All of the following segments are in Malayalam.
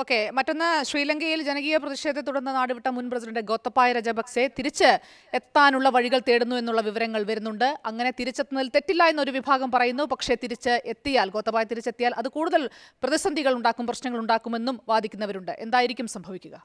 ഓക്കെ മറ്റൊന്ന് ശ്രീലങ്കയിൽ ജനകീയ പ്രതിഷേധത്തെ തുടർന്ന് നാടുവിട്ട മുൻ പ്രസിഡന്റ് ഗോത്തപ്പായ രജപക്സെ തിരിച്ച് എത്താനുള്ള വഴികൾ തേടുന്നു എന്നുള്ള വിവരങ്ങൾ വരുന്നുണ്ട്. അങ്ങനെ തിരിച്ചെത്തുന്നതിൽ തെറ്റില്ല എന്നൊരു വിഭാഗം പറയുന്നു. പക്ഷേ തിരിച്ച് എത്തിയാൽ ഗോത്തപ്പായ തിരിച്ചെത്തിയാൽ അത് കൂടുതൽ പ്രതിസന്ധികൾ ഉണ്ടാക്കും പ്രശ്നങ്ങൾ ഉണ്ടാക്കുമെന്നും വാദിക്കുന്നവരുണ്ട്. എന്തായിരിക്കും സംഭവിക്കുക?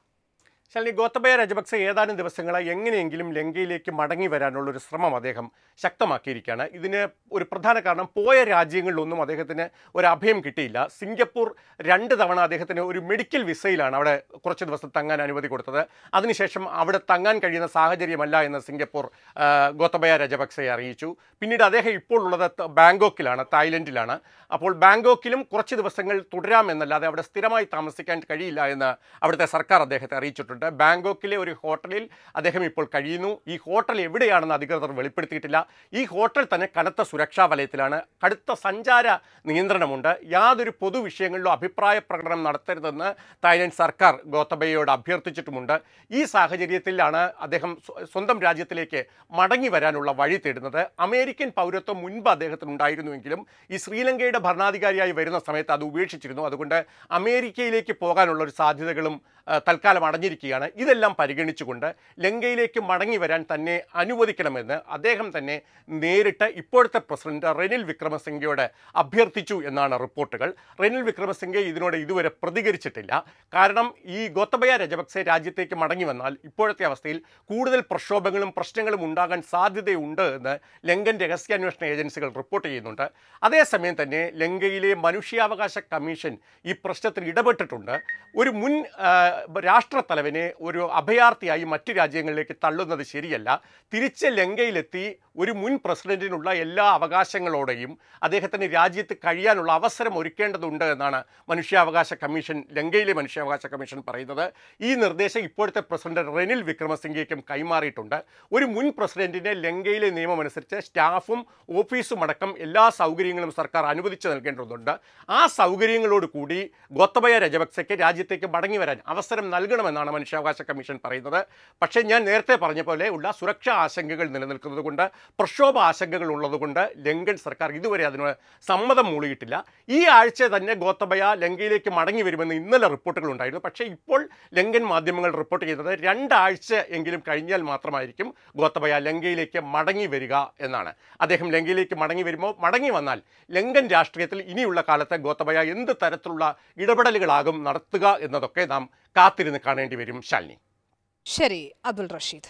ശാലിനി ഗോത്തബയ രജപക്സെ ഏതാനും ദിവസങ്ങളായി എങ്ങനെയെങ്കിലും ലങ്കയിലേക്ക് മടങ്ങി വരാനുള്ള ഒരു ശ്രമം അദ്ദേഹം ശക്തമാക്കിയിരിക്കുകയാണ്. ഇതിന് ഒരു പ്രധാന കാരണം പോയ രാജ്യങ്ങളിലൊന്നും അദ്ദേഹത്തിന് ഒരു അഭയം കിട്ടിയില്ല. സിംഗപ്പൂർ രണ്ട് തവണ അദ്ദേഹത്തിന് ഒരു മെഡിക്കൽ വിസയിലാണ് അവിടെ കുറച്ച് ദിവസം തങ്ങാൻ അനുമതി കൊടുത്തത്. അതിനുശേഷം അവിടെ തങ്ങാൻ കഴിയുന്ന സാഹചര്യമല്ല എന്ന് സിംഗപ്പൂർ ഗോത്തബയ രജപക്സെ അറിയിച്ചു. പിന്നീട് അദ്ദേഹം ഇപ്പോൾ ഉള്ളത് ബാങ്കോക്കിലാണ് തായ്ലൻഡിലാണ്. അപ്പോൾ ബാങ്കോക്കിലും കുറച്ച് ദിവസങ്ങൾ തുടരാമെന്നല്ലാതെ അവിടെ സ്ഥിരമായി താമസിക്കാൻ കഴിയില്ല എന്ന് അവിടുത്തെ സർക്കാർ അദ്ദേഹത്തെ അറിയിച്ചിട്ടുണ്ട്. ബാങ്കോക്കിലെ ഒരു ഹോട്ടലിൽ അദ്ദേഹം ഇപ്പോൾ കഴിയുന്നു. ഈ ഹോട്ടൽ എവിടെയാണെന്ന് അധികൃതർ വെളിപ്പെടുത്തിയിട്ടില്ല. ഈ ഹോട്ടൽ തന്നെ കനത്ത സുരക്ഷാ വലയത്തിലാണ്. കടുത്ത സഞ്ചാര നിയന്ത്രണമുണ്ട്. യാതൊരു പൊതു വിഷയങ്ങളിലോ അഭിപ്രായ പ്രകടനം നടത്തരുതെന്ന് തായ്ലൻഡ് സർക്കാർ ഗോത്തബയോട് അഭ്യർത്ഥിച്ചിട്ടുമുണ്ട്. ഈ സാഹചര്യത്തിലാണ് അദ്ദേഹം സ്വന്തം രാജ്യത്തിലേക്ക് മടങ്ങി വരാനുള്ള വഴി തേടുന്നത്. അമേരിക്കൻ പൗരത്വം മുൻപ് അദ്ദേഹത്തിന് ഉണ്ടായിരുന്നുവെങ്കിലും ഈ ശ്രീലങ്കയുടെ ഭരണാധികാരിയായി വരുന്ന സമയത്ത് അത് ഉപേക്ഷിച്ചിരുന്നു. അതുകൊണ്ട് അമേരിക്കയിലേക്ക് പോകാനുള്ള ഒരു സാധ്യതകളും തൽക്കാലം തൽക്കാലം അടഞ്ഞിരിക്കുകയാണ് ഇതെല്ലാം പരിഗണിച്ചുകൊണ്ട് ലങ്കയിലേക്ക് മടങ്ങി വരാൻ തന്നെ അനുവദിക്കണമെന്ന് അദ്ദേഹം തന്നെ നേരിട്ട് ഇപ്പോഴത്തെ പ്രസിഡന്റ് റെനിൽ വിക്രമസിംഗയോട് അഭ്യർത്ഥിച്ചു എന്നാണ് റിപ്പോർട്ടുകൾ. റെനിൽ വിക്രമസിംഗെ ഇതിനോട് ഇതുവരെ പ്രതികരിച്ചിട്ടില്ല. കാരണം ഈ ഗോത്തബയ രജപക്സെ രാജ്യത്തേക്ക് മടങ്ങി വന്നാൽ ഇപ്പോഴത്തെ അവസ്ഥയിൽ കൂടുതൽ പ്രക്ഷോഭങ്ങളും പ്രശ്നങ്ങളും ഉണ്ടാകാൻ സാധ്യതയുണ്ട് എന്ന് ലങ്കൻ രഹസ്യാന്വേഷണ ഏജൻസികൾ റിപ്പോർട്ട് ചെയ്യുന്നുണ്ട്. അതേസമയം തന്നെ ലങ്കയിലെ മനുഷ്യാവകാശ കമ്മീഷൻ ഈ പ്രശ്നത്തിൽ ഇടപെട്ടിട്ടുണ്ട്. ഒരു മുൻ ആ, രാഷ്ട്രത്തലവനെ ഒരു അഭയാർത്ഥിയായി മറ്റു രാജ്യങ്ങളിലേക്ക് തള്ളുന്നത് ശരിയല്ല. തിരിച്ച് ലങ്കയിലെത്തി ഒരു മുൻ പ്രസിഡന്റിനുള്ള എല്ലാ അവകാശങ്ങളോടെയും അദ്ദേഹത്തിന് രാജ്യത്ത് കഴിയാനുള്ള അവസരം ഒരുക്കേണ്ടതുണ്ട് എന്നാണ് മനുഷ്യാവകാശ കമ്മീഷൻ ലങ്കയിലെ മനുഷ്യാവകാശ കമ്മീഷൻ പറയുന്നത്. ഈ നിർദ്ദേശം ഇപ്പോഴത്തെ പ്രസിഡന്റ് റെനിൽ വിക്രമസിംഗയ്ക്കും കൈമാറിയിട്ടുണ്ട്. ഒരു മുൻ പ്രസിഡന്റിനെ ലങ്കയിലെ നിയമമനുസരിച്ച് സ്റ്റാഫും ഓഫീസും അടക്കം എല്ലാ സൗകര്യങ്ങളും സർക്കാർ അനുവദിച്ചു നൽകേണ്ടതുണ്ട്. ആ സൗകര്യങ്ങളോട് കൂടി ഗോത്തബയ രജപക്സയ്ക്ക് രാജ്യത്തേക്ക് മടങ്ങി വരാൻ അവസരം നൽകണമെന്നാണ് മനുഷ്യാവകാശ കമ്മീഷൻ പറയുന്നത്. പക്ഷേ ഞാൻ നേരത്തെ പറഞ്ഞ പോലെ ഉള്ള സുരക്ഷാ ആശങ്കകൾ നിലനിൽക്കുന്നത് കൊണ്ട് പ്രക്ഷോഭ ആശങ്കകൾ ഉള്ളതുകൊണ്ട് ലങ്കൻ സർക്കാർ ഇതുവരെ അതിന് സമ്മതം മൂളിയിട്ടില്ല. ഈ ആഴ്ച തന്നെ ഗോത്തബയ ലങ്കയിലേക്ക് മടങ്ങി വരുമെന്ന് ഇന്നലെ റിപ്പോർട്ടുകൾ ഉണ്ടായിരുന്നു. പക്ഷേ ഇപ്പോൾ ലങ്കൻ മാധ്യമങ്ങൾ റിപ്പോർട്ട് ചെയ്തത് രണ്ടാഴ്ച എങ്കിലും കഴിഞ്ഞാൽ മാത്രമായിരിക്കും ഗോത്തബയ ലങ്കയിലേക്ക് മടങ്ങി വരിക എന്നാണ്. അദ്ദേഹം ലങ്കയിലേക്ക് മടങ്ങി വരുമ്പോൾ മടങ്ങി വന്നാൽ ലങ്കൻ രാഷ്ട്രീയത്തിൽ ഇനിയുള്ള കാലത്ത് ഗോത്തബയ എന്ത് തരത്തിലുള്ള ഇടപെടലുകളാകും നടത്തുക എന്നതൊക്കെ നാം കാത്തിരുന്ന് കാണേണ്ടി വരും. المشالني شري أبو الرشيد.